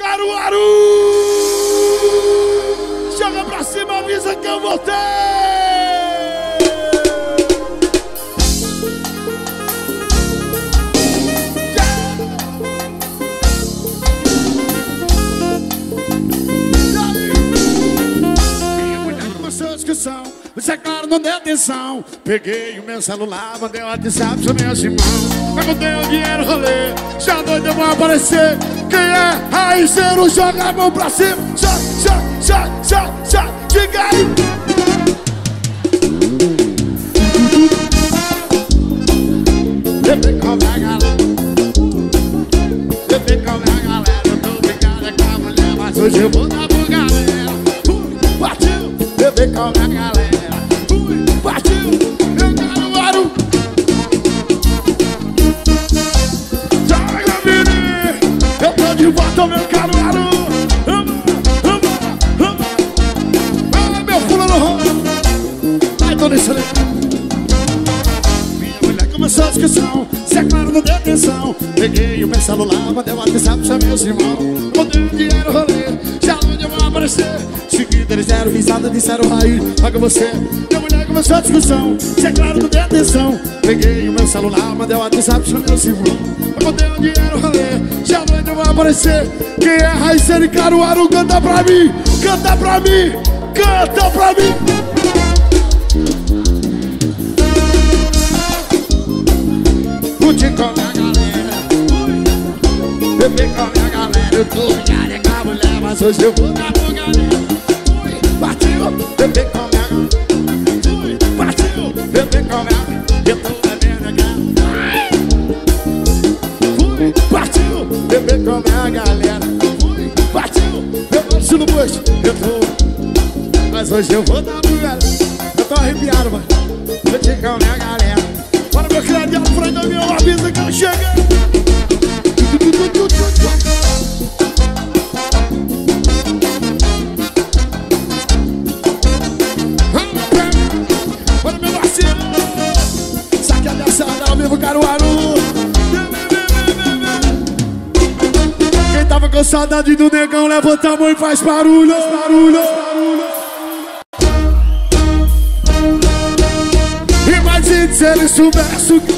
Caruaru! Joga pra cima, avisa que eu voltei! Discussão Você, claro, não deu atenção. Peguei o meu celular, mandei o WhatsApp pro meu irmão. Perguntei o dinheiro, rolê. Já doido eu vou aparecer. Quem é? Raizeiro, joga a mão pra cima. Já, já, já, já, já Diga aí. Bebê com a galera. Bebê com a galera. Eu tô brigada com a mulher Mas hoje eu vou dar pro galera. Partiu, bebê com a galera volta, meu caruaru Vamos, vamos, vamos Vai, meu fulano rola Vai, dona Isabel minha mulher começou a discussão Se é claro, não deu atenção. Peguei o meu celular, mandei o WhatsApp pra meus irmãos. Mandei o dinheiro, rolê aparecer. Seguida eles deram risada, disseram aí Paga você. Minha mulher começou a discussão. Se é claro, não deu atenção. Peguei o meu celular, mandei o WhatsApp pra meus irmãos Mandei o dinheiro, rolê. Já onde eu vou aparecer Quem é Raiceiro e Caruaru, canta pra mim. Canta pra mim. Canta pra mim. Curte com a galera. Beber com a galera Eu tô ligado com a mulher Mas hoje eu vou pro galera Fui, Partiu, beber com a galera Fui, Partiu, beber com a galera Eu tô aqui Fui, partiu, beber com a minha galera. Partiu, eu gosto no bucho. Eu tô, mas hoje eu vou dar pro galera Eu tô arrepiado, mano. Curte com a saudade do negão, levanta a mão e faz barulho, barulho, barulho Imagine se ele soubesse o que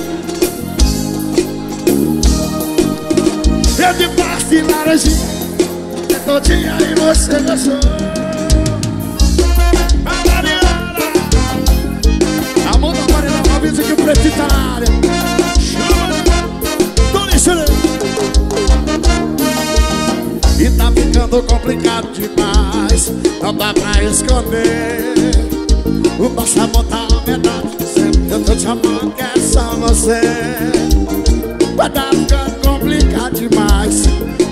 Eu de pasta e laranjinha É todinha e você gostou ficando complicado demais. Não dá pra esconder O amor tá que eu tô te amando que é só você. Vai tá ficando complicado demais.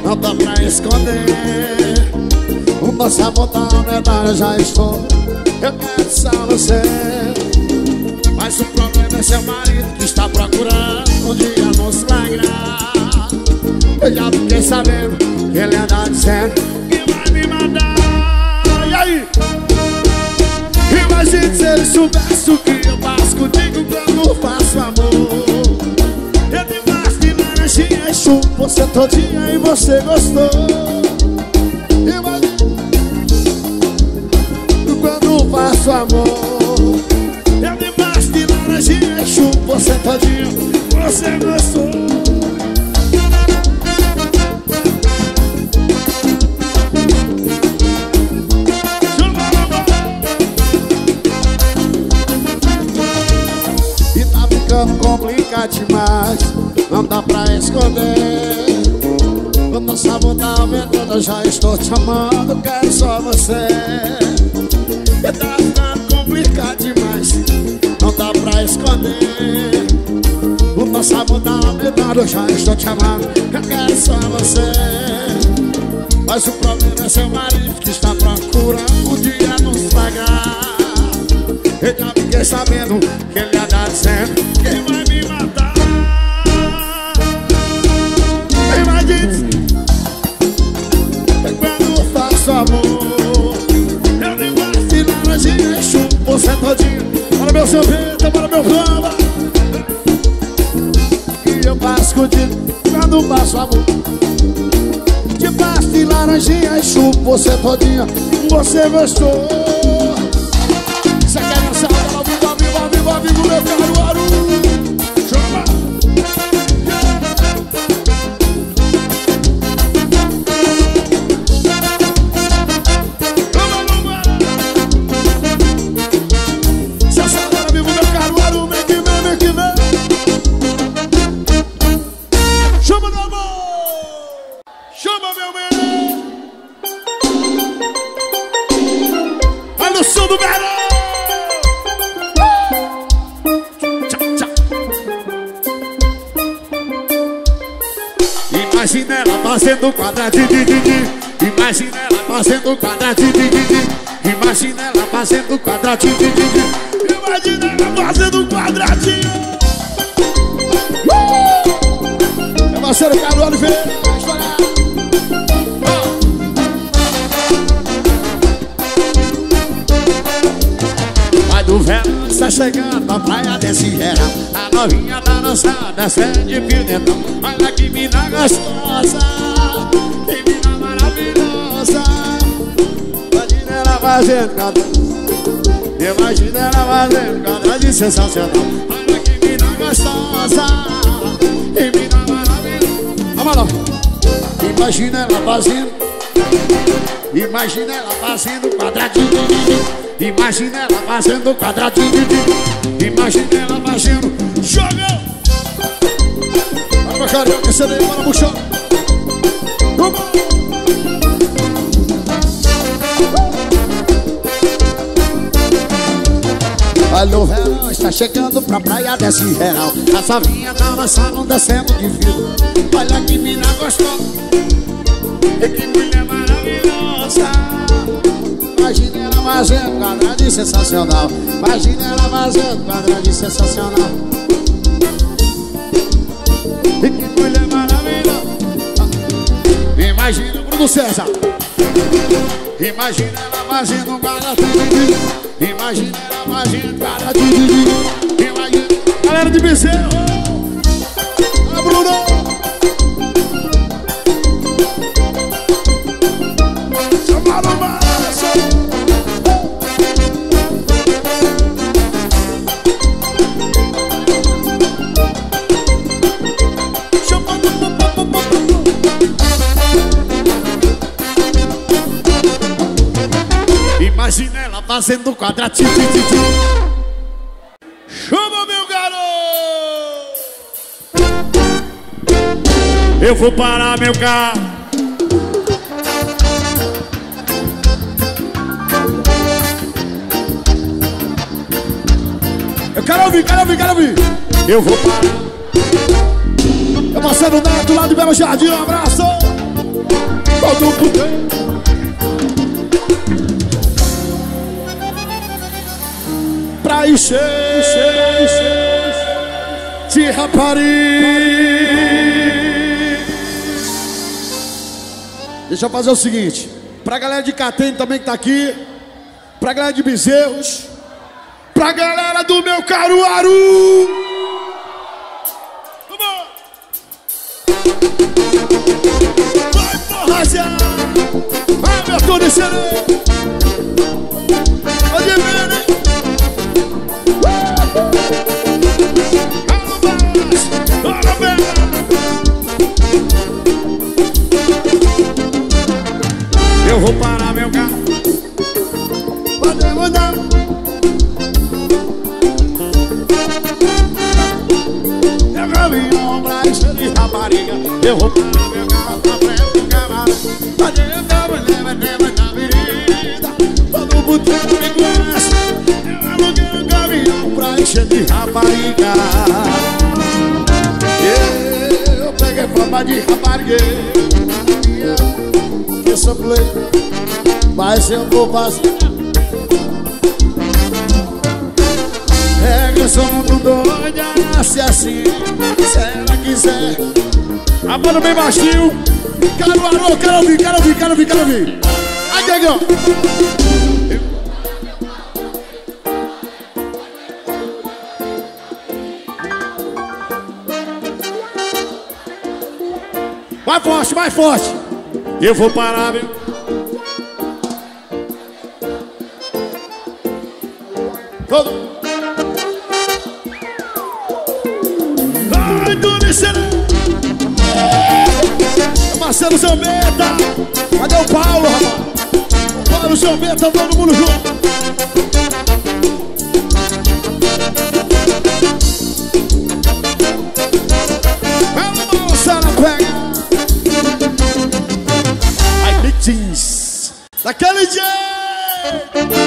Não dá pra esconder O amor tá aumentando Eu já estou. Eu quero só você. Mas o problema é seu marido Que está procurando um dia nos flagrar Eu já fiquei sabendo Que ele anda dizendo Que vai me mandar E aí? Imagine se ele soubesse o que eu faço contigo quando faço amor Eu te faço de laranjinha e chupo você todinha e você gostou Imagine quando faço amor Eu te faço de laranjinha e chupo você todinha você gostou complicado demais Não dá pra esconder. O nosso amor tá aumentando Eu já estou te amando Quero só você. E tá ficando complicado demais. Não dá pra esconder. O nosso amor tá aumentando Eu já estou te amando Eu quero só você. Mas o problema é seu marido Que está procurando o dia nos flagrar eu já fiquei sabendo que ele anda dizendo Quem vai me matar? Imagine Quando eu faço amor Eu nem gosto de laranjinha e chupo você todinho. Para meu sorvete, para meu flama E eu passo contigo quando faço amor. De pasto de laranjinha você todinha Você gostou fazendo quadradinho di. Imagina ela fazendo quadradinho di. Imagina ela fazendo quadradinho di. Imagina ela fazendo quadradinho uh! Meu parceiro Carlos Oliveira vai. Vai do verão, está chegando a praia desse geral A novinha tá dançando, sede fio dentro Olha que mina gostosa Que mina maravilhosa. Imagina ela fazendo cada Imagina ela fazendo cada de sensacional. Olha que mina gostosa. Que mina maravilhosa. Vamos lá. Imagina ela fazendo. Imagina ela fazendo quadradinho. Imagina ela fazendo quadradinho. Imagina ela fazendo. Joga! Pra carioca, daí, bora pro chão Vamos! Olha o verão, está chegando pra praia desse geral. A savinha tá dançando, descendo de vidro. Olha que mina gostosa E que mulher maravilhosa. Imagina ela fazendo quadradinho sensacional. Imagina ela fazendo quadradinho sensacional. E que Imagina o Bruno César. Imagina ela fazendo quadradinho Imagina ela fazendo quadradinho Imagina. Galera de Bezerro Imagina ela fazendo quadradinho Chama meu garoto! Eu vou parar meu carro Eu quero ouvir, quero ouvir, quero ouvir. Eu vou parar. Eu parceiro Neto lá de Belo Jardim, um abraço. Todo mundo Pra encher, De rapariga Deixa eu fazer o seguinte Pra galera de Catene também que tá aqui Pra galera de Bezerros Pra galera do meu Caruaru! Vai, porra, rapaziada! Vai, meu Tony! Eu vou parar meu carro Pode mudar Meu caminhão pra encher de rapariga. Eu vou parar meu carro pra frente do cavalo Pode entrar, vai levar, leva na avenida Todo me conhece Eu aluguei um caminhão pra encher de rapariga. Eu peguei fama de rapariga play Mas eu vou fazer. É que eu sou muito doida Nasce assim Se ela quiser. A banda bem baixinho. Caruaru, quero ouvir, quero ouvir, quero ouvir, quero ouvir Aqui, aqui, ó Mais forte, mais forte Eu vou parar, viu? Todo. Ai, Doniceira! Marcelo Zambeta! Cadê o Paulo, rapaz? Paulo Zambeta, todo mundo junto! Daquele jeito!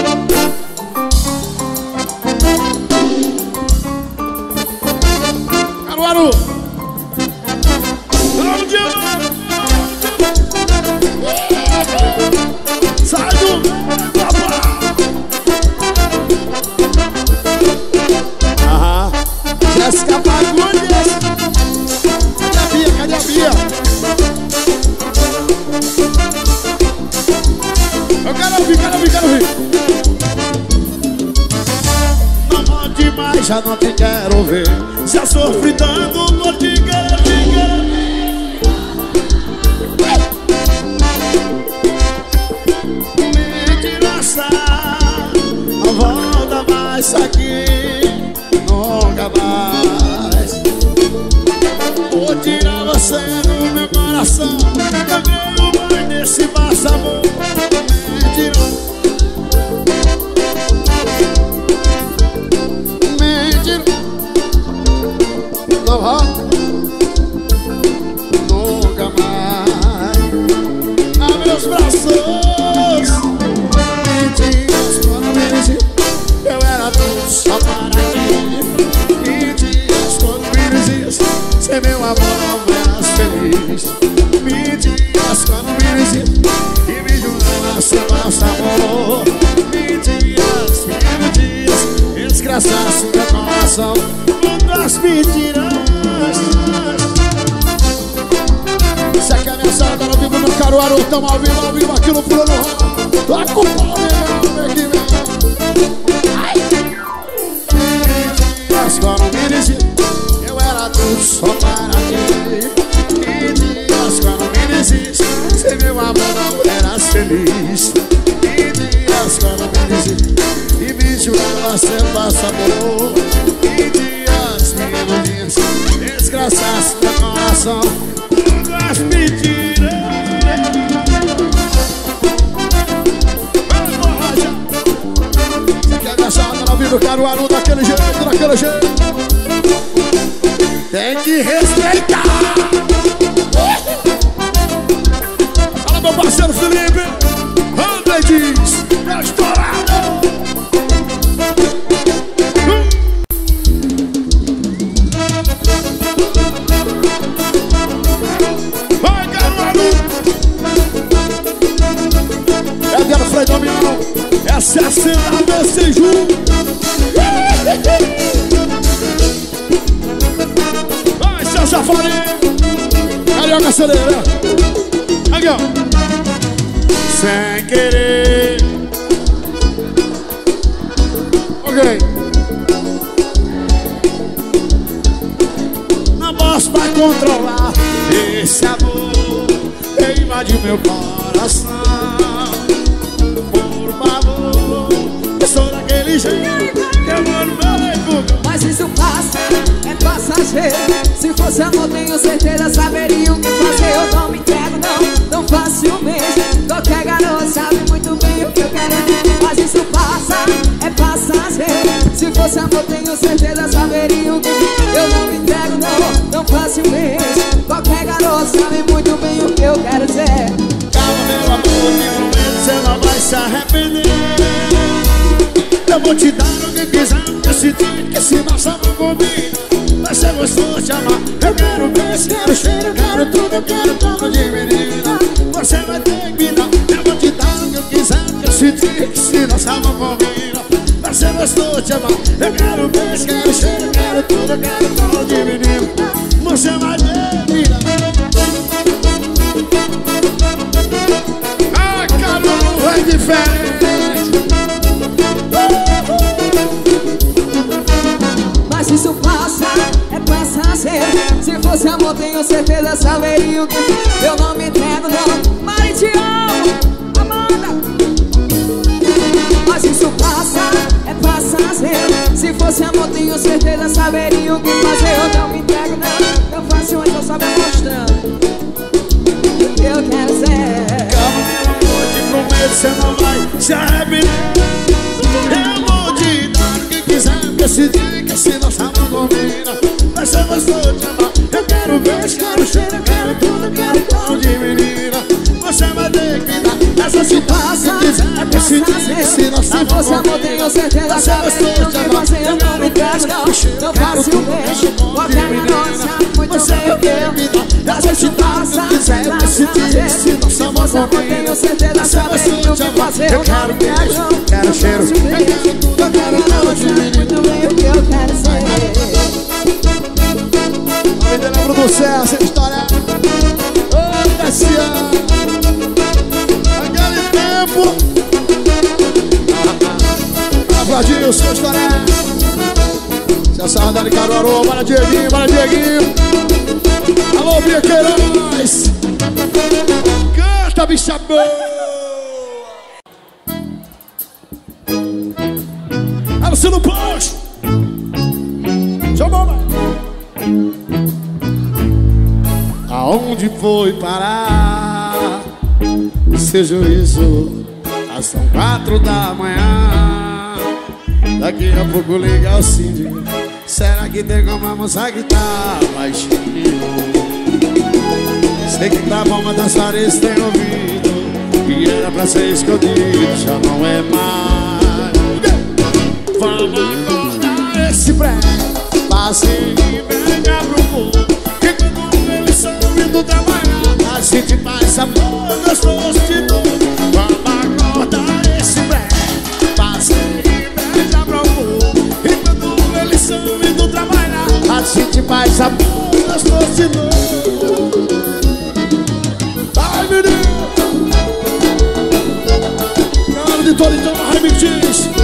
Controlar esse amor que invade meu coração. Por favor, eu sou daquele jeito que eu moro meu leito. Mas isso passa, é passageiro Se fosse amor, tenho certeza Saberia o que fazer Eu não é Se fosse amor, tenho certeza Saberia o que eu não me entrego, não, tão facilmente Qualquer garoto sabe muito bem o que eu quero dizer Calma, meu amor, te prometo, você não vai se arrepender. Eu vou te dar o que quiser, esse dia que se nosso amor combina. Vai ser gostoso te amar. Eu quero beijo, quero cheiro, quero tudo, quero tudo de menina. Você vai ter que me dar. Eu vou te dar o que eu quiser, esse dia que se nosso amor combina. Ser gostoso amar. Eu quero beijo, quero cheiro, quero tudo, eu quero tudo de menina. Você que me dar. Ah, calor é diferente. Mas isso passa, é passageiro Se fosse amor, tenho certeza saberia o que Eu não me entendo, não Mari, te amo Amanda Mas isso passa, é passageiro. Se fosse amor, tenho certeza saberia o que fazer. Eu não me entrego, não Eu faço, então só me mostrando O que eu quero ser. Calma, meu amor, te prometo, você não vai se arrepender. Eu vou te dar o que quiser Porque se diga, se nós estamos combina se fosse amor, tenho certeza Mas eu o de que fazer Eu não me entrego, não Não faço um beijo Qualquer menor sabe muito Você que eu eu te dar o que quiser Porque se diga, se fosse amor, tenho certeza Mas eu gosto de que fazer Eu quero beijo, quero cheiro Eu quero tudo, eu quero pão de menina Muito bem o que eu quero ser Me lembro do céu, essa história Aplaudiu, sua história Seu Sardana de Caruaru, bora Dieguinho, bora Dieguinho. Alô, Biqueiroz Canta, bicha boa. É Luciano Posto Chamou, Aonde foi parar? Seu juízo Às são quatro da manhã Daqui a pouco liga o síndico Será que tem como a moça tá baixinho Sei que tá bom, mas paredes tem ouvido. Que era pra ser escondido Já não é mais. Vamos acordar esse prédio Passe e venha pro povo Que quando eles são indo trabalhar A gente faz amor gostoso de novo gente faz amor gostoso de novo Vai, menino! Galera de Toritão, Remix,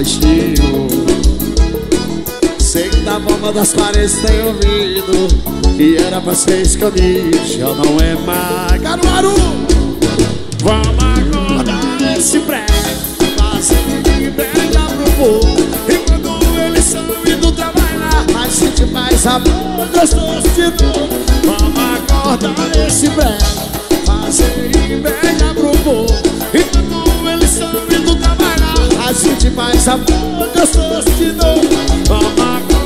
baixinho Sei que da bomba das paredes tem ouvido Que era pra ser escondido Já não é mais. Caruaru! Vamos acordar esse prédio Fazer de bela pro povo. E quando eles são indo trabalhar A gente faz amor gostoso de novo. Vamos acordar esse prédio Fazer inveja pro povo trabalhar A gente faz amor gostoso de novo Vamos acordar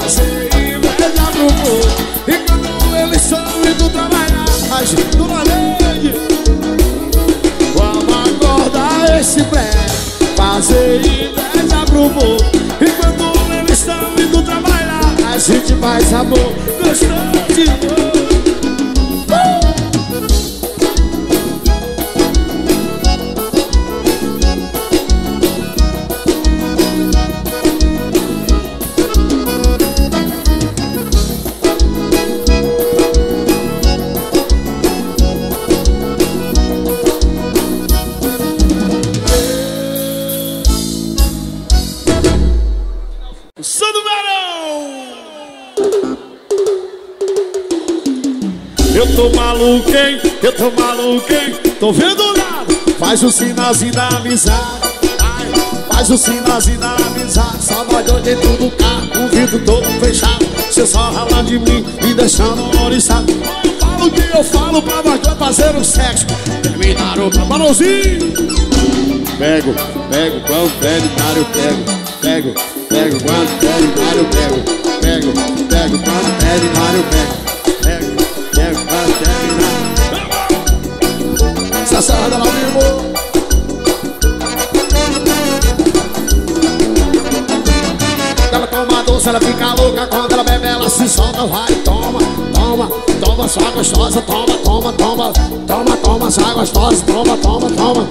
Fazer inveja pro povo E quando eles estão indo trabalhar A gente do Valente Vamos acordar esse prédio Fazer inveja pro povo E quando eles estão indo trabalhar A gente faz amor gostoso de novo Eu tô maluco, hein? Tô vendo nada. Faz o sinalzinho da amizade. Faz o sinalzinho da amizade. Dois dentro do carro O vidro todo fechado. Você só rala de mim Me deixando oriçado. Falo o que eu falo Pra nós dois fazer um sexo. Terminar o balãozinho Pego, pego, quando terminar eu pego. Pego, pego, quando terminar eu pego. Pego, pego, quando terminar eu Pego, sarda lá vivo Ela toma doce, ela fica louca. Quando ela bebe, ela se solta Vai, toma, toma Toma só gostosa, toma, toma, toma Toma, toma, só gostosa, toma, toma, toma.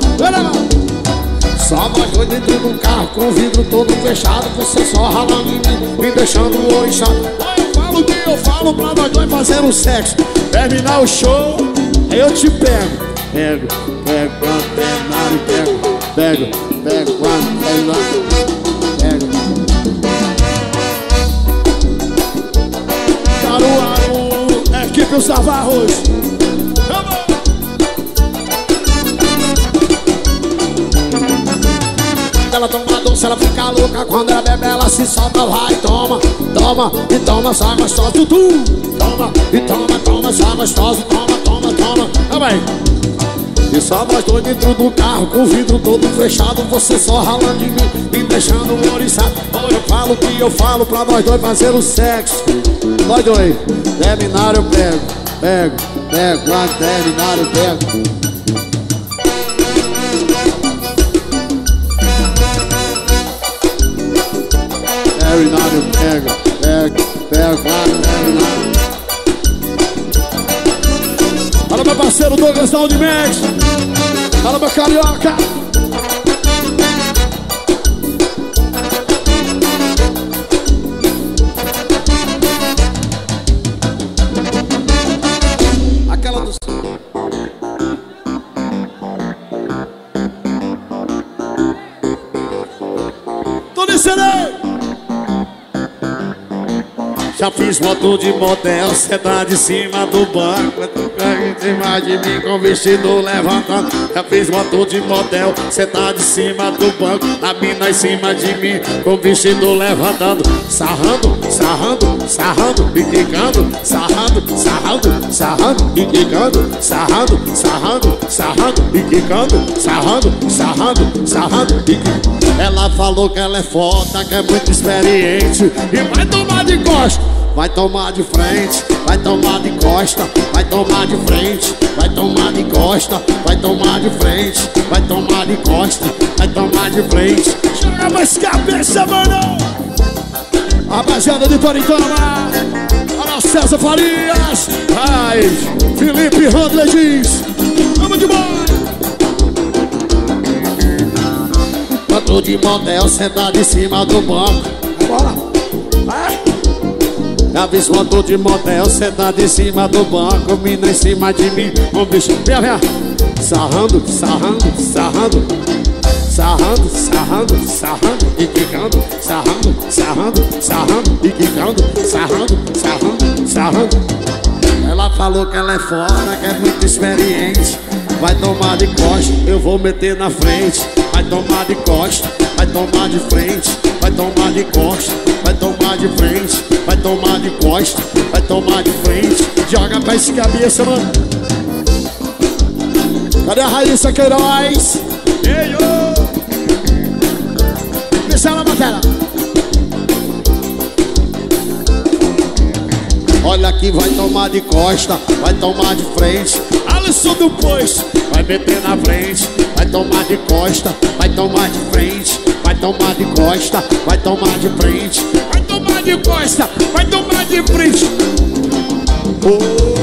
Só nós dois dentro do carro Com o vidro todo fechado Você só ralando em mim, me deixando inchado Eu falo que eu falo pra nós dois fazer um sexo. Terminar o show, aí eu te pego Pego, pego, quando e pego Pego, pego, quando terminar Caruaru, equipe os Navarros Ela toma doce, ela fica louca Quando ela bebe, ela se solta Vai, toma, toma, e toma Só gostosa, Toma, e toma, toma, só gostosa Toma, toma, toma, também e só nós dois dentro do carro Com o vidro todo fechado Você só ralando em mim Me deixando oriçado. Ou eu falo que eu falo Pra nós dois fazer o sexo. Nós dois Terminar eu pego Pego, pego Quando terminar eu pego. Terminar eu pego Pego, pego Quando terminar Fala meu parceiro Douglas da Unimed Fala meu carioca Já fiz moto de motel, tá de cima do banco em cima de mim com vestido levantando. Já fiz motor de motel, tá de cima do banco A mina em cima de mim com vestido levantando. Sarrando, sarrando, sarrando e quicando. Sarrando, sarrando, sarrando e quicando. Sarrando, sarrando, sarrando e quicando. Sarrando, sarrando, sarrando e quicando. Ela falou que ela é foda, que é muito experiente E vai tomar de costa, vai tomar de frente Vai tomar de costa, vai tomar de frente, vai tomar de costa, vai tomar de frente, vai tomar de costa, vai tomar de frente. Joga mais cabeça, mano! Rapaziada de Toritama, olha o César Farias, ai, Felipe Handler diz, vamos de bola! Tô de motel, sentado em cima do banco. Bora! Aviso motor de motel, sentado em cima do banco Mina em cima de mim, um bicho, vem, vem. Sarrando, sarrando, sarrando. Sarrando, sarrando, sarrando e quicando. Sarrando, sarrando, sarrando e quicando. Sarrando, sarrando, sarrando. Ela falou que ela é foda, que é muito experiente. Vai tomar de costa, eu vou meter na frente. Vai tomar de costa, vai tomar de frente. Vai tomar de costa, vai tomar de frente tomar de costa, vai tomar de frente Joga pra esse cabeça, mano. Cadê a Raíssa Queiroz? Ei, ô! Deixa ela na tela Olha aqui, vai tomar de costa, vai tomar de frente. Alisson do Pois, vai meter na frente. Vai tomar de costa, vai tomar de frente. Vai tomar de costa, vai tomar de frente de costa, vai tomar de frente oh.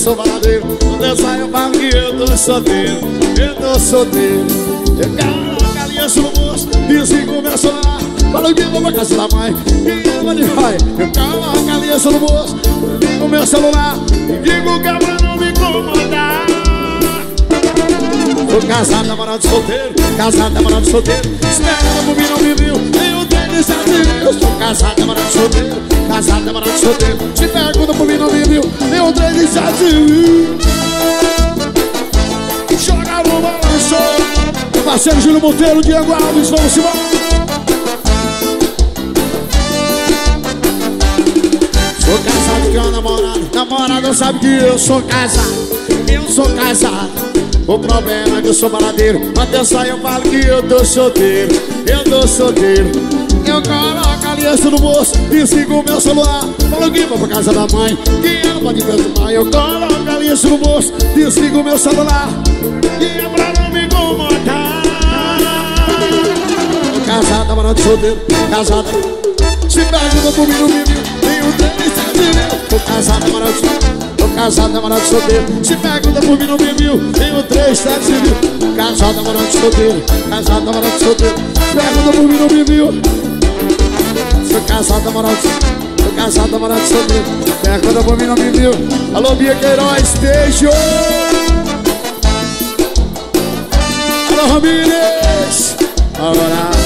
Sou baladeiro Quando eu saio eu falo que eu tô solteiro Eu tô solteiro. Eu quero a aliança no moço Desligo meu celular Falo que vou pra casa da mãe E eu vou de pai. Eu quero a aliança no moço Ligo meu celular E digo que é pra não me incomodar. Tô casado, namorado solteiro Casado, namorado solteiro. Esperando por mim, não me viu Nem o tênis Eu Tô casado, namorado solteiro Casado, namorado solteiro. Se pergunta por mim, não me viu Nem o tênis Joga no balanço parceiro Júlio Monteiro, Diego Alves, vamos embora. Sou casado com a namorada, namorada sabe que eu sou casado, eu sou casado. O problema é que eu sou baladeiro. Atenção, eu falo que eu tô solteiro. Eu tô solteiro. Eu coloco a aliança no bolso Desligo o meu celular. Falo que vou pra casa da mãe. Que ela pode perturbar Eu coloco a no bolso Desligo o meu celular. E é pra não me incomodar. Casada, mano, de solteiro Casada. Se pergunta por mim no vídeo Tenho três, mil Tô casada, mano, de solteiro casado, namorado solteiro. Se pergunta por mim, não me viu Tenho três, sete mil Casado, namorado solteiro Casado, namorado solteiro. Se pergunta por mim, não me viu Sou casado, namorado Sou casado, namorado solteiro Pergunta por mim, não me viu. Alô, Bia Queiroz, beijo! Alô, Ramírez! Agora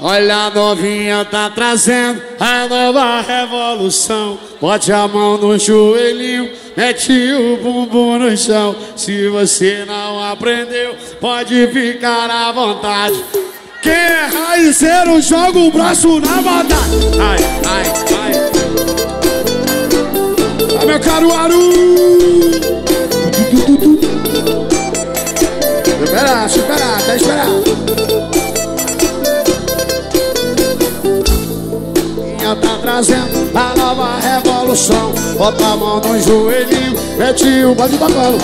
Olha a novinha tá trazendo a nova revolução. Bote a mão no joelhinho, mete o bumbum no chão. Se você não aprendeu, pode ficar à vontade. Quem é raizeiro, joga o braço na batalha Ai, ai, ai. Ai, meu caro Aru. Espera, espera, até tá trazendo a nova revolução. Bota a mão no joelhinho, mete o bode bacana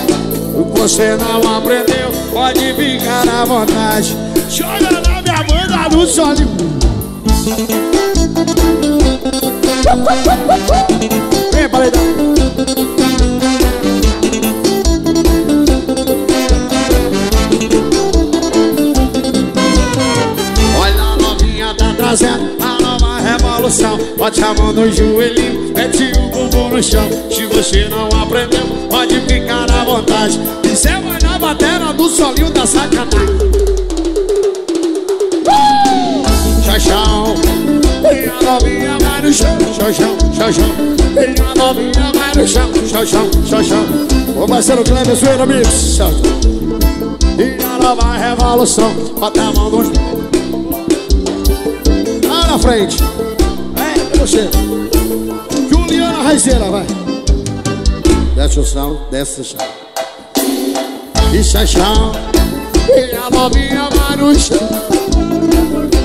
O que você não aprendeu, pode ficar à vontade. Joga na minha banda no solinho Vem, paredão no joelhinho, mete o bumbum no chão. Se você não aprendeu, pode ficar à vontade. E cê vai na batera do solinho da sacanagem. Xoxão, e a novinha vai no chão. Xoxão, xoxão, e a novinha vai no chão. Xoxão, xoxão. O parceiro Cleber Zoeira Mix E a nova revolução Bota a mão no chão Lá na frente você. Juliana Raizeira, vai. Desce o chão, desce o chão. Isso é chão. E a novinha vai no chão.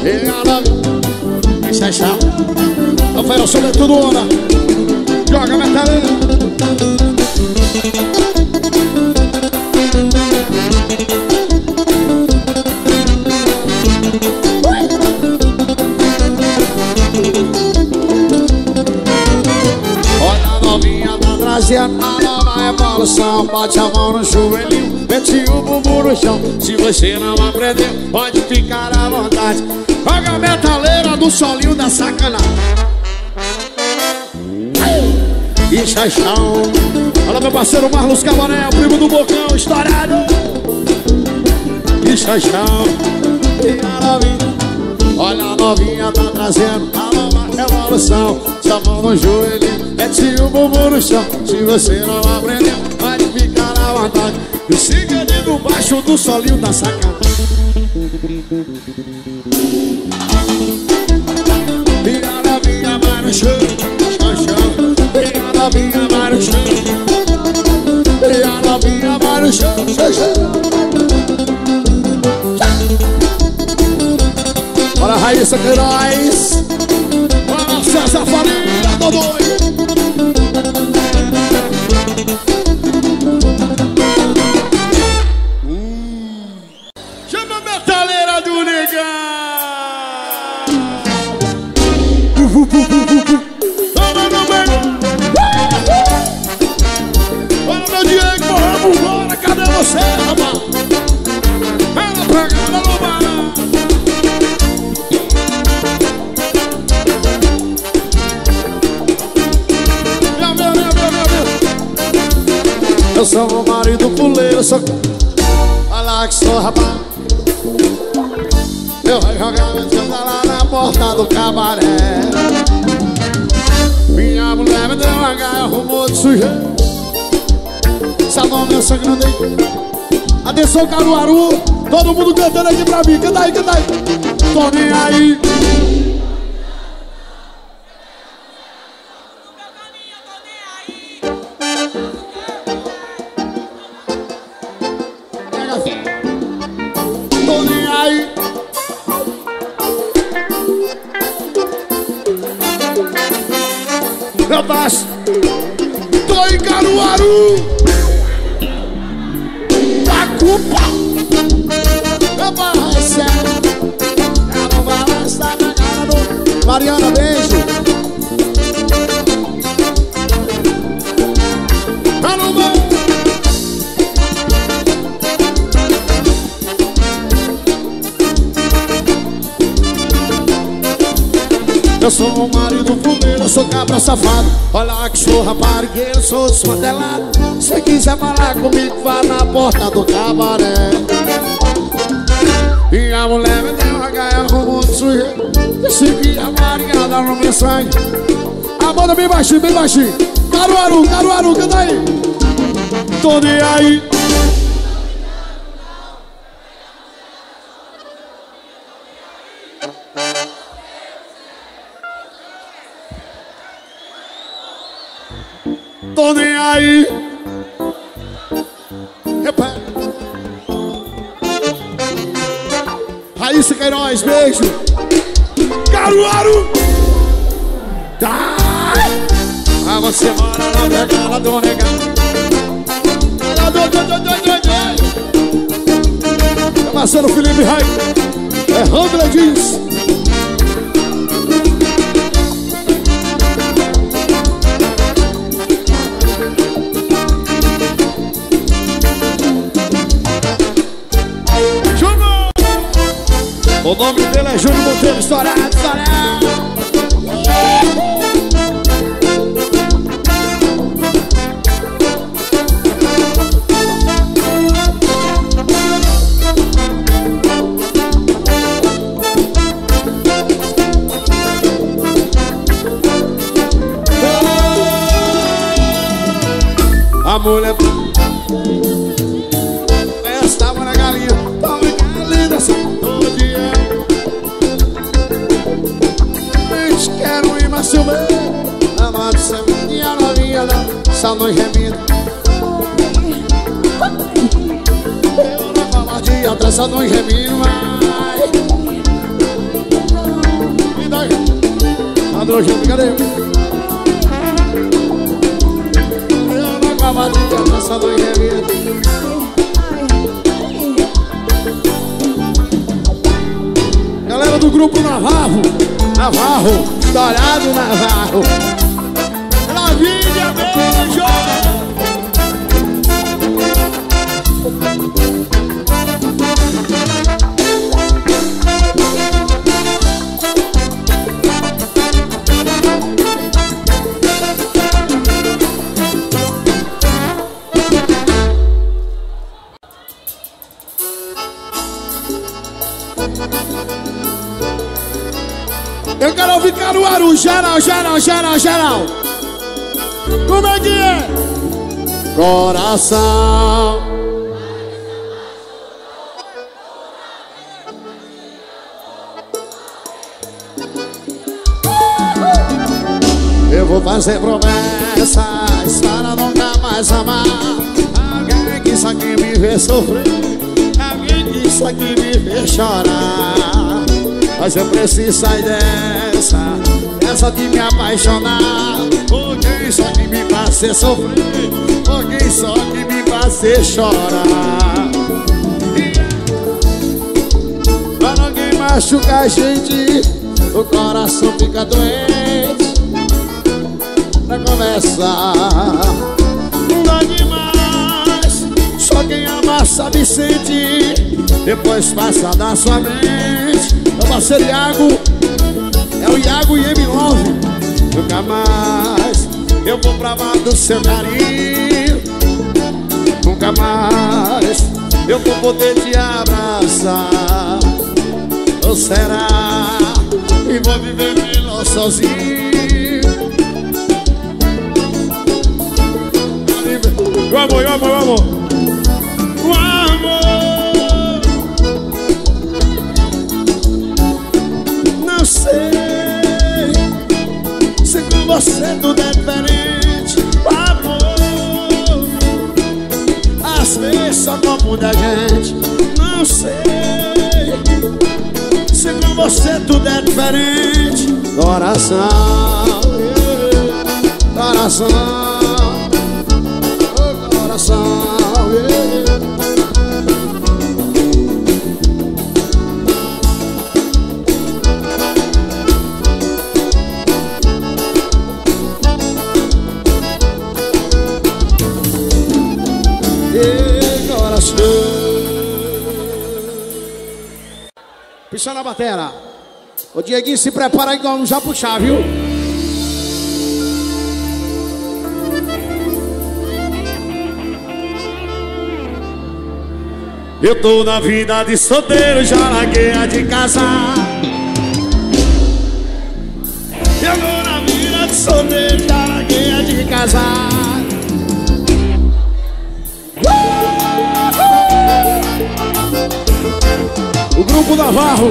E a novinha. Isso é chão. Rafael, sobretudo, onda. Joga metalina. Fazendo a nova evolução Bote a mão no joelhinho, mete o bumbum no chão. Se você não aprendeu, pode ficar à vontade. Joga a metaleira do solinho da sacanagem E chachão Olha meu parceiro Marlos Cabaré, primo do Bocão, estourado. E chachão E Olha a novinha tá trazendo a nova revolução. Mão no joelhinho Mete o bumbum no chão Se você não aprendeu Pode ficar à vontade. E siga dentro baixo do solinho da sacada. Vira na minha vai no chão Chão, chão Vira na minha vai no chão. Vira na minha vai no chão Chão, chão Raíssa Queiroz. Bora César Faria, Dodói Eu sou o marido puleiro, sou... Olha lá que sou rapaz. Eu vou jogar meu tio lá na porta do cabaré. Minha mulher me deu um H arrumou de sujeito Salão é sangrando aí Atenção Caruaru. Todo mundo cantando aqui pra mim. Canta aí, canta aí. Tô nem aí safado. Olha que sou raparigueiro, sou desmantelado. Se quiser falar comigo, vá na porta do cabaré. E a mulher me deu uma gaia com muito sujeito Disse que a marinhada no meu sangue. A banda bem baixinho, bem baixinho. Caruaru, Caruaru, canta aí. Tô nem aí É não de outra, só nos gemindo Ai E daí? Androgênio, cadê? Não falo de outra, só nos gemindo Galera do grupo Navarro. Navarro, estourado Navarro. Eu geral, geral, geral. Como é que é? Coração. Eu vou fazer promessas para nunca mais amar Alguém que só quer me ver sofrer Alguém que só quer me ver chorar Mas eu preciso sair dessa Essa de me apaixonar. Alguém só que me fazer sofrer. Alguém só que me fazer chorar. Para alguém machucar a gente O coração fica doente. Pra começar Não demais. Só quem ama sabe sentir Depois passa da sua mente. O parceiro Iago É o Iago e M9 Nunca mais eu vou provar do seu carinho. Nunca mais eu vou poder te abraçar. Ou será e vou viver melhor sozinho? O amor O amor você tudo é diferente amor Às vezes só confunde a gente Não sei Se com você tudo é diferente. Coração coração Pisa na batera O Dieguinho se prepara aí, vamos já puxar, viu? Eu tô na vida de solteiro, já larguei a de casar Eu tô na vida de solteiro, já larguei a de casar O grupo Navarro,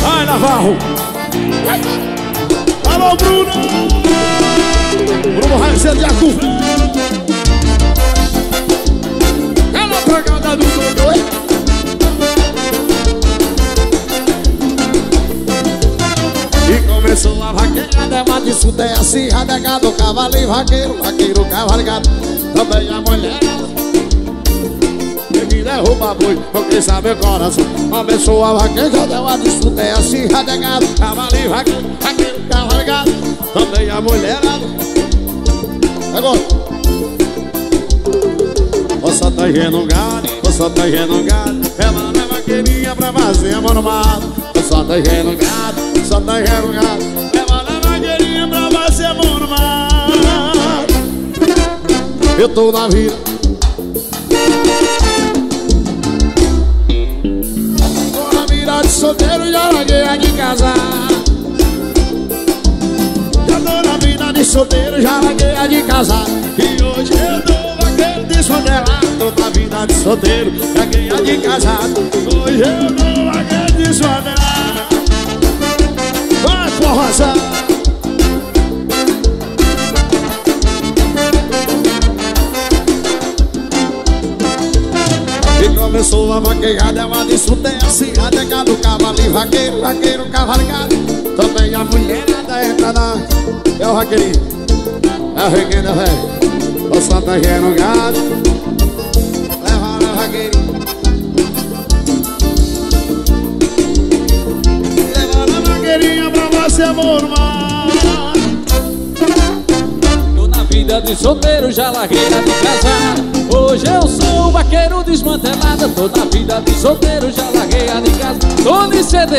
vai Navarro. Alô Bruno. Bruno Raio de Jacu Ela pegada do doido E começou a vaqueira, uma disputa é assim, radegado, cavalo e vaqueiro, vaqueiro cavalgado, também a mulher. Derruba boi, porque sabe o coração. Começou a vaqueira, deu uma disputa é assim, radegado, cavalo e vaqueiro, vaqueiro cavalgado, também a mulher. Agora. Você tá renugado, você tá renugado, ela não é vaqueirinha pra fazer amor no mato. Só tá renugado só tá enrugado Leva na vaqueirinha pra você amor no mar Eu tô na vida solteiro, já larguei a de casar Já tô na vida de solteiro, já larguei a de casar E hoje eu tô vaqueiro desmantelado Tô na vida de solteiro, larguei a de casado Hoje eu tô vaqueiro desmantelado rosa E começou a vaquejada, é uma disputa assim Adegado, cavalo vaqueiro, vaqueiro cavalgado Também a mulherada entra na... É o vaqueirinho É a regueira, velho O Santa no gado Leva na vaqueirinha Leva na vaqueirinha pra você, amor, Tô na vida de solteiro, já larguei de casar Hoje eu sou um vaqueiro desmantelado Tô na vida de solteiro, já larguei a de casa Tô de CD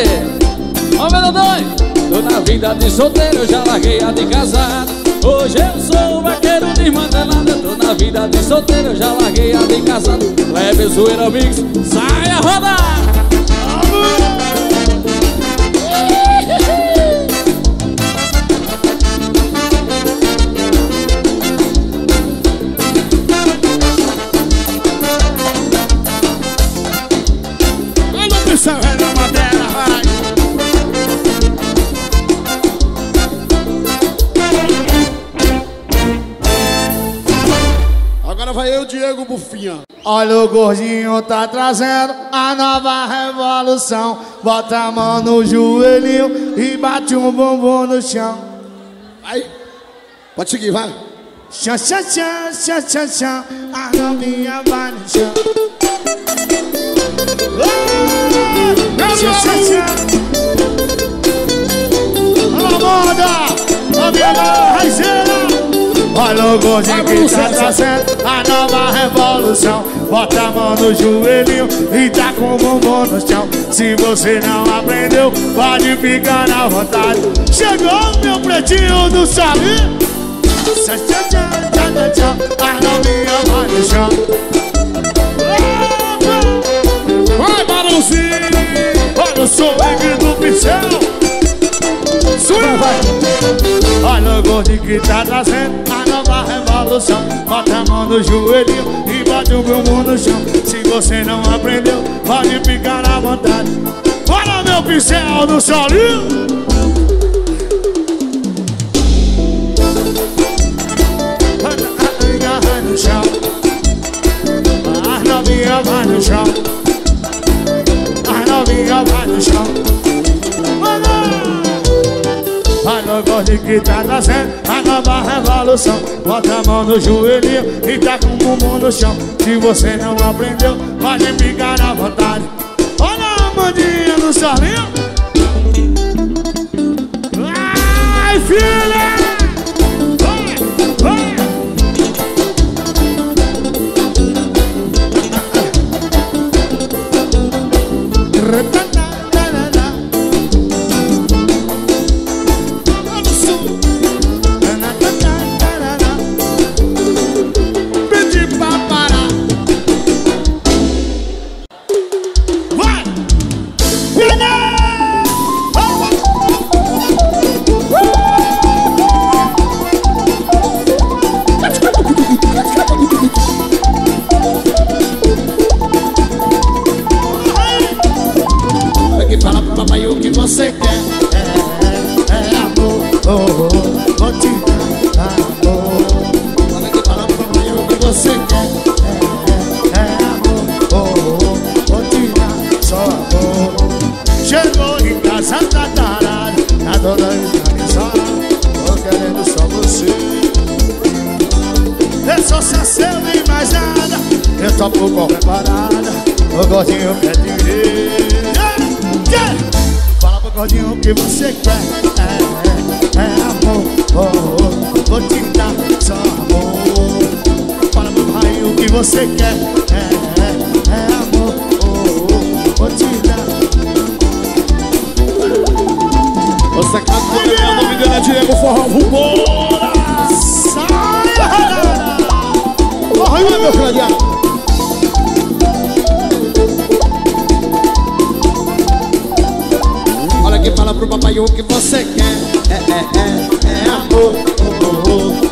Ó, oh, dois Tô na vida de solteiro, já larguei a de casar Hoje eu sou um vaqueiro desmantelado Tô na vida de solteiro, já larguei a de casado Leve zoeira mix, sai a rodar Olha o gordinho tá trazendo a nova revolução. Bota a mão no joelhinho e bate um bumbum no chão. Vai. Pode seguir, vai. Chã, chã, chã, chã, chã, chã. A novinha vai no chão. Chã, chã, chã. Alô, moda! A minha raizeira! Olha o gordinho que tá trazendo a nova revolução. Bota a mão no joelhinho e tá com o bumbum no chão. Se você não aprendeu, pode ficar na vontade. Chegou meu pretinho do sabe Tchau, tchau, tchau, tchau, tchau A novinha vai no chão. Vai, Barãozinho Olha o som do pincel! Olha o gordinho que tá trazendo a nova revolução. Bota a mão no joelho e bate o bumbum no chão. Se você não aprendeu, pode ficar à vontade. Bora meu pincel no solinho. Vai no chão. As novinha vai no chão. As novinha vai no chão Vai gordinho que tá trazendo a nova revolução. Bota a mão no joelhinho e tá com o bumbum no chão. Se você não aprendeu, pode ficar à vontade. Olha a mandinha no solinho Ai, filha!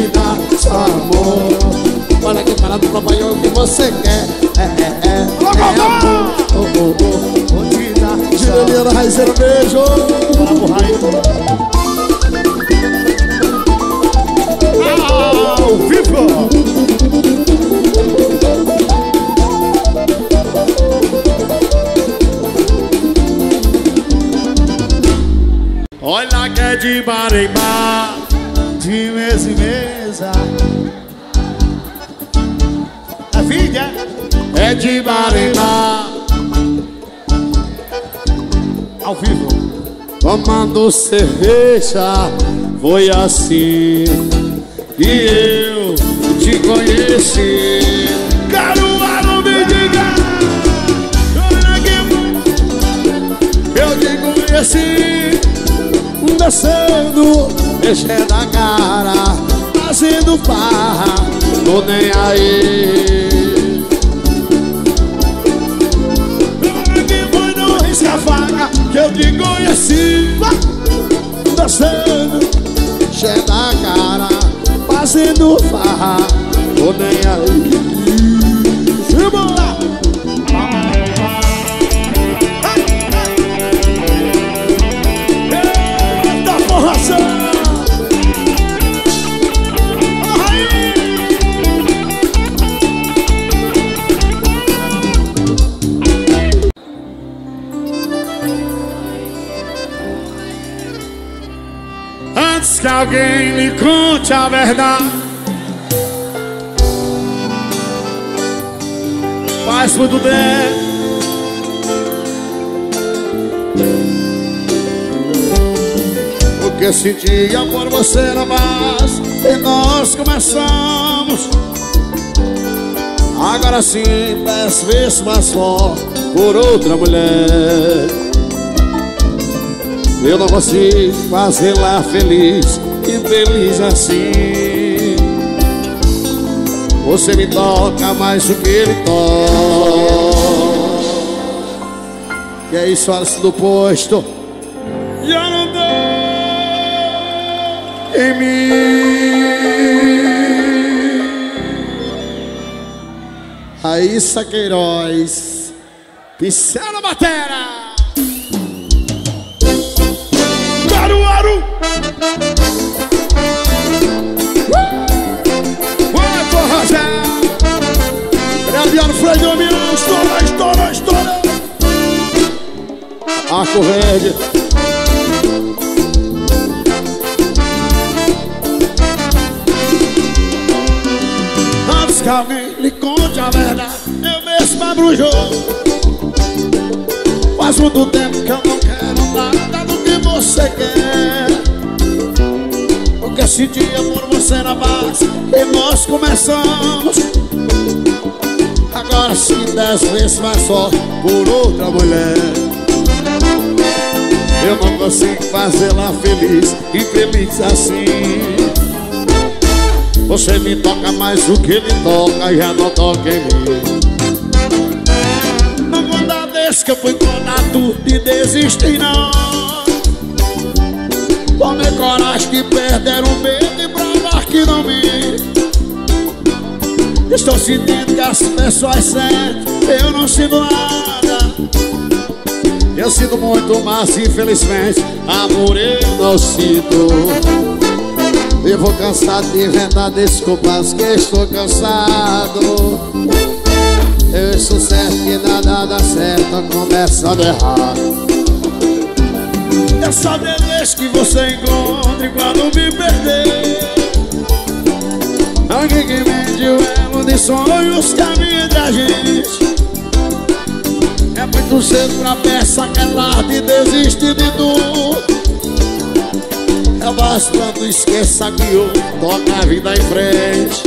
te dar só amor. Olha que parada pro maior que você quer. É, é, é, é amor, oh, oh, oh Vou te dar amor Raizeiro, beijo. Vamos, Raio Ao vivo! Olha que é de bar em bar, de mesa em mesa. A filha é de bar, ao vivo. Tomando cerveja, foi assim e eu te conheci. Caruaru me diga, eu te conheci descendo, mexendo a cara, fazendo farra, tô nem aí. Que foi no risca-faca que eu te conheci, descendo, mexendo a cara, fazendo farra, tô nem aí. Alguém lhe conte a verdade. Faz tudo bem. O que esse dia por você não mais E nós começamos. Agora sim, dez vezes mais forte Por outra mulher. Eu não consigo fazê-la feliz Infeliz assim. Você me toca mais do que ele toca. E isso, Alice do Posto? Já não dá. Em mim. Raíssa Queiroz Pincela Batera. Caruaru Estoura, estoura, estoura. Arco Verde. Antes que alguém lhe conte a verdade. Eu mesmo abro o jogo. Faz muito tempo que eu não quero nada do que você quer. Porque esse dia por você na base E nós começamos Agora sim dez vezes mais só por outra mulher. Eu não consigo fazê-la feliz Infeliz assim. Você me toca mais do que ele toca Já não toca em mim. Não desse que eu fui condenado De desistir não. Tomei coragem de perder o medo E provar que não me Estou sentindo que as pessoas sentem Eu não sinto nada. Eu sinto muito, mas infelizmente Amor eu não sinto. Vivo cansado de inventar desculpas que estou cansado. Eu estou certo que nada dá certo começando errado. É só desejo que você encontre quando me perder. Alguém que vende o de sonhos que havia entre a gente É muito cedo pra peça que é tarde desiste de tudo. É bastante esqueça que eu toca a vida em frente.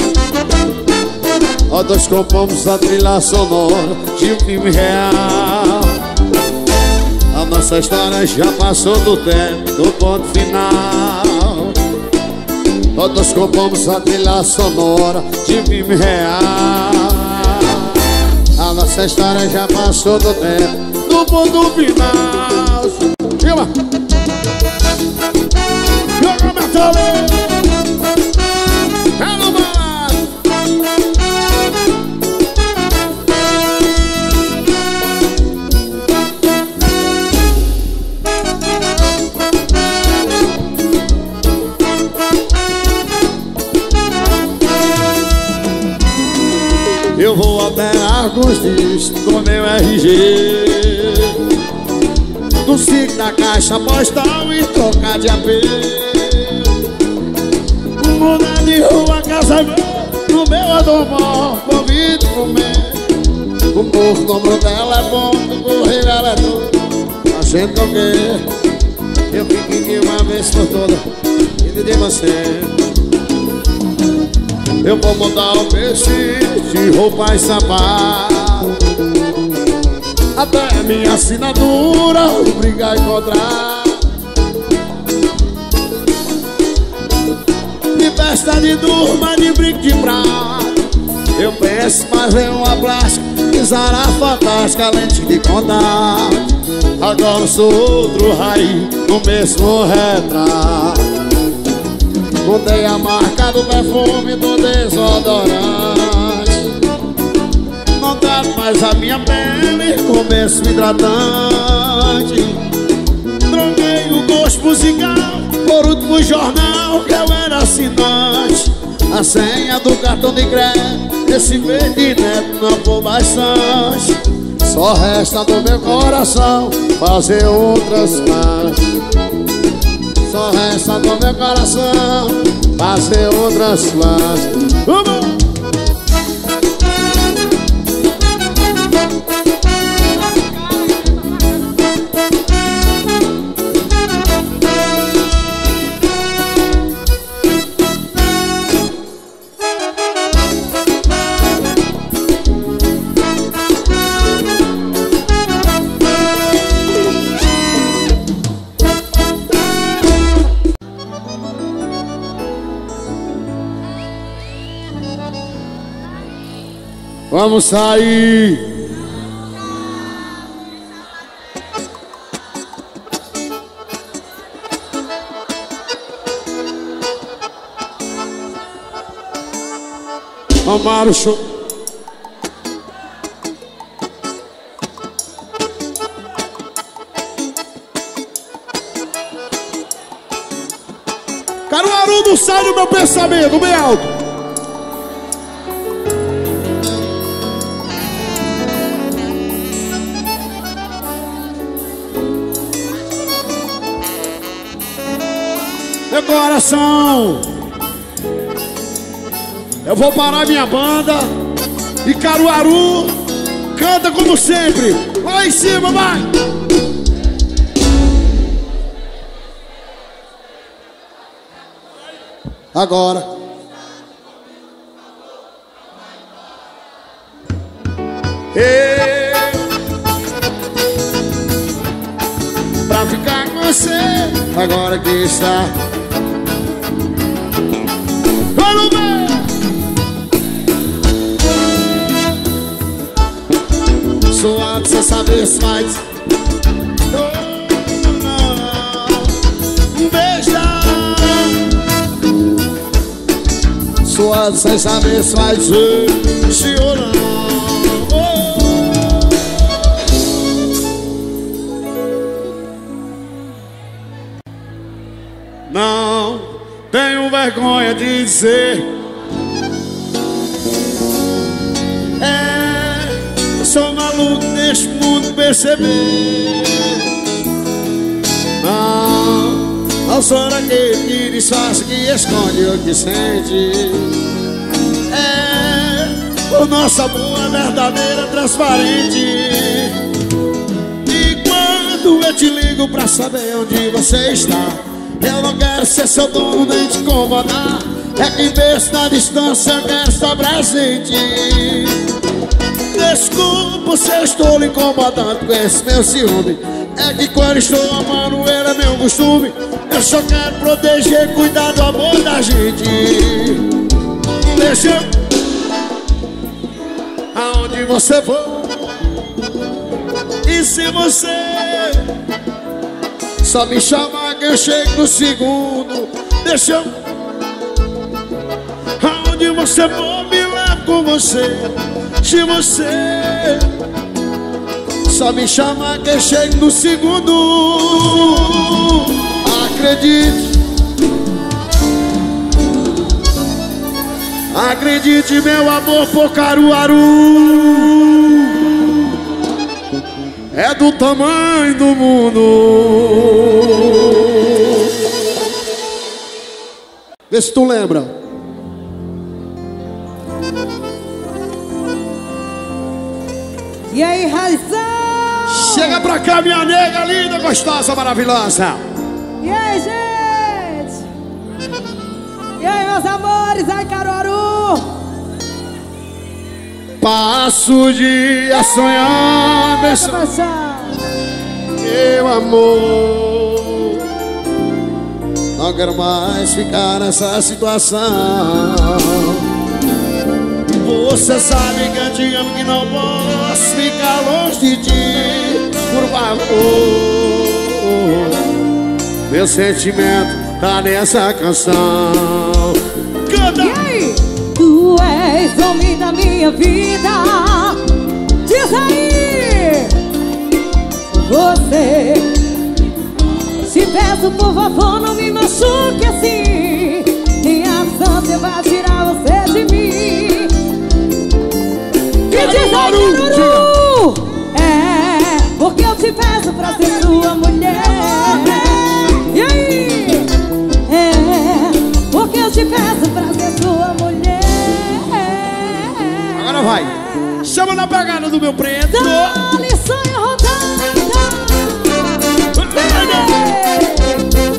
Nós dois compomos a trilha sonora de um filme real. A nossa história já passou do tempo, do ponto final Dois compomos a trilha sonora de filme real A nossa história já passou do tempo, do ponto final Viva! Eu vou alterar alguns dias com meu RG Do ciclo da caixa postal e trocar de AP Mudar de rua, casa No meu adomó, convido comer. O povo comprou telefone Do correio eletrônico. Achando que eu quero Eu fiquei de uma vez por toda E de você Eu vou mudar o peixe De roupa e sapato Até minha assinatura Obrigar a encontrar. Festa de durma de brinco de prata Eu penso fazer uma plástica a fantástica lente de contato. Agora sou outro raio no mesmo retrato. Mudei a marca do perfume do desodorante. Não trato mais a minha pele com mesmo hidratante Troquei o gosto musical por último jornal que eu era assinante. A senha do cartão de crédito Esse verde neto não for bastante Só resta do meu coração Fazer outras partes. Só resta do meu coração Fazer outras partes Vamos! Sair. Amar o show. Caruaru não sai do meu pensamento, bem alto. Coração eu vou parar minha banda e Caruaru canta como sempre. Lá em cima, vai! Agora. Ei, pra ficar com você, agora que está. Suado sem saber se faz oh, Beija dizer Se ou não? Não tenho vergonha de dizer perceber. Não, não sou aquele que disfarça, que esconde o que sente. É, o nosso amor é verdadeiro, transparente. E quando eu te ligo pra saber onde você está Eu não quero ser seu dono nem te incomodar. É que mesmo na distância eu quero estar presente Desculpa se eu estou lhe incomodando com esse meu ciúme. É que quando estou amando é meu costume. Eu só quero proteger, cuidar do amor da gente. Deixa eu... Aonde você for E se você Só me chamar que eu chego no segundo. Deixa eu Aonde você for me levo com você de você. Só me chama que chego no segundo. Acredite. Acredite, meu amor por Caruaru. É do tamanho do mundo. Vê se tu lembra E aí, Raizão? Chega pra cá, minha nega linda, gostosa, maravilhosa. E aí, gente? E aí, meus amores? Ai, Caruaru? Passo o dia sonhando, meu amor. Não quero mais ficar nessa situação. Você sabe que eu te amo que não posso ficar longe de ti Por favor Meu sentimento tá nessa canção Canta! E aí? Tu és homem da minha vida Diz aí! Você Te peço por favor não me machuque assim Minha você vai tirar você de mim diz Caruru É, porque eu te peço pra ser sua mulher E aí? É, porque eu te peço pra ser sua mulher Agora vai Chama na pegada do meu preto Dá-lhe sonho rodada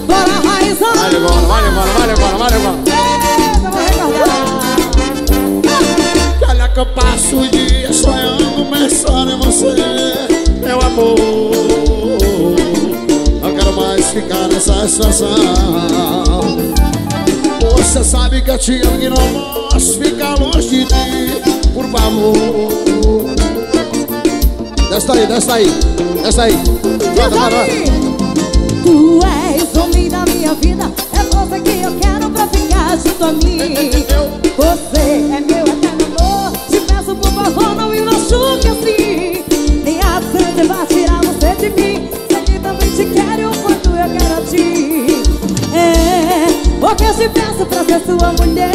Bora, raizão Vai embora, vai embora, vai embora, vai embora que eu passo o dia sonhando, pensando em você, meu amor. Não quero mais ficar nessa situação. Você sabe que eu te amo e não posso ficar longe de ti, por favor. Desce aí, desce aí, desce aí Bota, bota, Tu és homem da minha vida É você que eu quero pra ficar junto a mim. Você é meu machuque assim. Nem a Santa vai tirar você de mim. Sei que também te quero o quanto eu quero a ti. É, porque eu te peço pra ser sua mulher.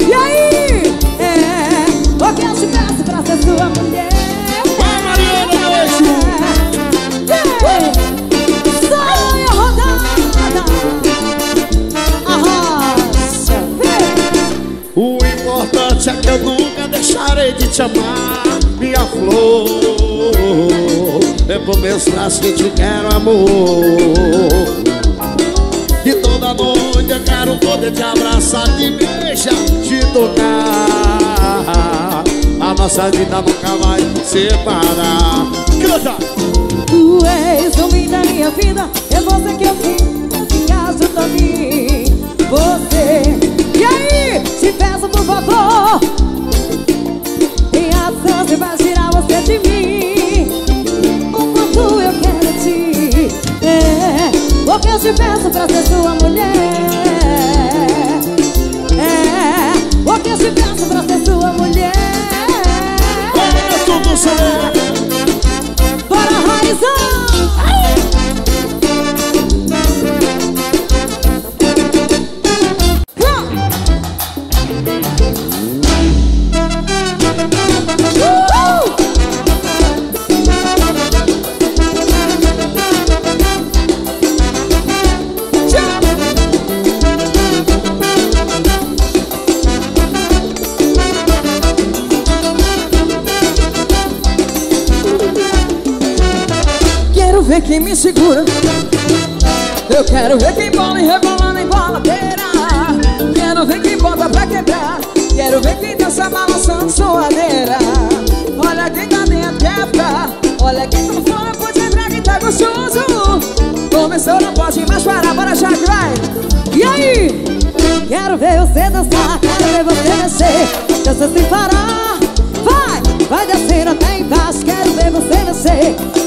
E aí? É, porque eu te peço pra ser sua mulher deixarei de te amar Minha flor. É por meus braços que te quero amor. E toda noite eu quero poder te abraçar Te beijar, te tocar. A nossa vida nunca vai separar. Canta! Tu és o homem da minha vida É você que eu vim ficar junto a mim. Você E aí? Te peço por favor você vai tirar você de mim. O quanto eu quero te É Porque eu te peço pra ser sua mulher. É. Porque eu te peço pra ser sua mulher. Tudo certo! Bora, Raizão! Segura. Eu quero ver quem bola e rebolando em boladeira Quero ver quem bota pra quebrar. Quero ver quem dança balançando suadeira. Olha quem tá dentro quer Olha quem tá fora pode entrar quem tá gostoso. Começou, não pode mais parar, bora já que vai. E aí? Quero ver você dançar, quero ver você mexer Dança sem parar. Vai, vai descer até embaixo Quero ver você mexer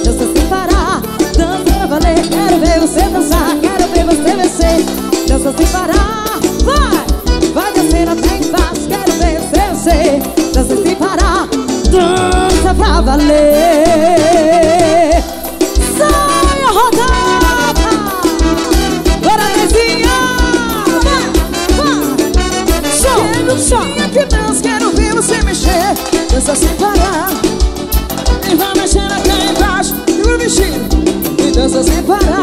você dançar Quero ver você mexer Dança sem parar Vai, vai descer até embaixo Quero ver você mexer Dança sem parar Dança pra valer. Sai a rodada Bora, Nezinha Vai, vai. Som, som que dança, quero ver você mexer. Dança sem parar E vai mexendo até embaixo Segura o vestido E dança sem parar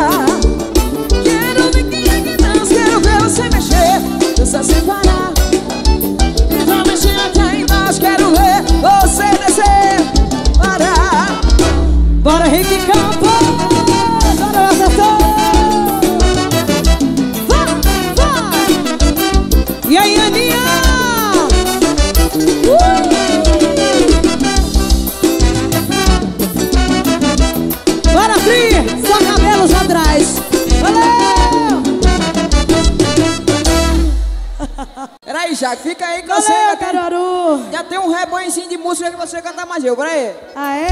música que você canta mais eu, peraí. Ah, é?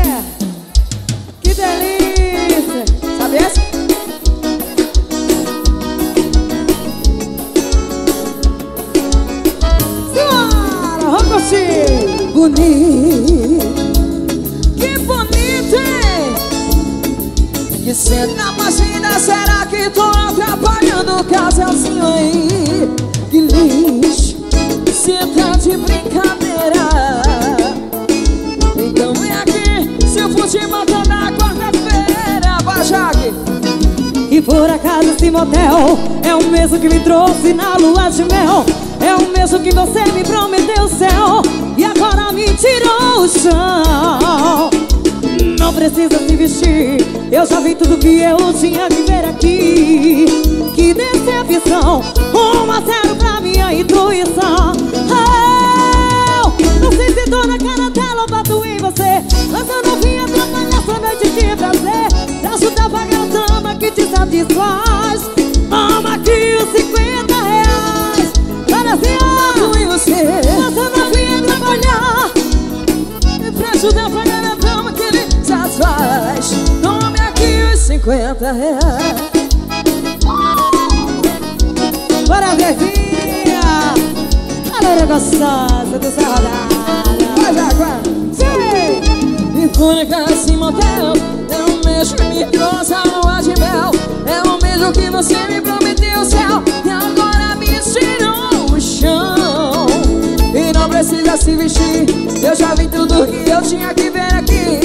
Que delícia! Sabe essa? Senhora, vamos curtir! Bonito! Que bonito, hein? Que cena mais linda, será que tô atrapalhando o casalzinho aí? Por acaso esse motel? É o mesmo que me trouxe na lua de mel. É o mesmo que você me prometeu céu. E agora me tirou o chão. Não precisa se vestir. Eu já vi tudo que eu tinha que ver aqui. Que decepção Um a 50 reais. Bora, Vervinha Galera gostosa do Zé Rodada Vai, Jaguar Sim! E fui nesse motel. É um beijo que me trouxe a lua de mel. É um beijo que você me prometeu o céu. E agora me tirou o chão. E não precisa se vestir. Eu já vi tudo que eu tinha que ver aqui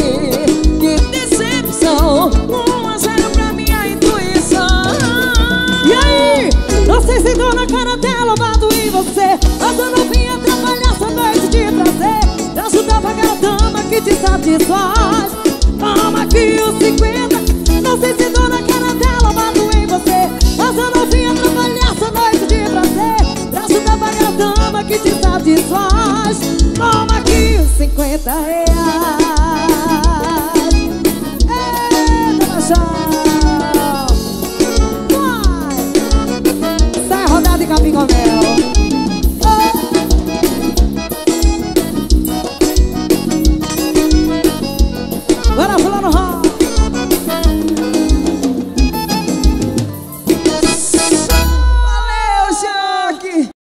te satisfaz. Toma aqui os 50 Não sei se dou na cara dela Bato em você. Essa novinha trabalhar essa noite de prazer. Braço da vagadama que te satisfaz. Toma aqui os 50 reais. Eita, Vai, Sai rodada e capim com mel